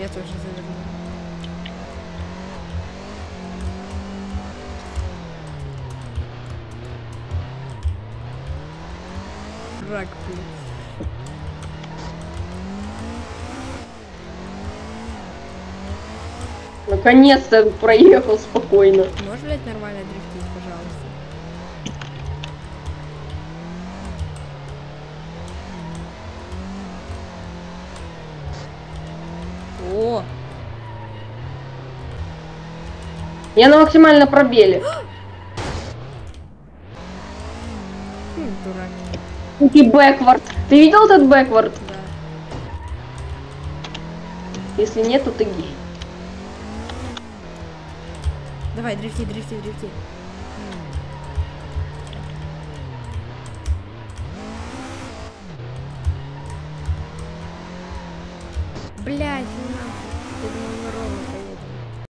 Я тоже заверну. Рак, блин. Наконец-то проехал спокойно. Можешь, блядь, нормально дрифтить, пожалуйста? О, Я на максимально пробеле. И бэквард. Ты видел этот бэквард? да. Если нет, то ты гей. Давай, дрифти, дрифти, дрифти. Блять, нахуй.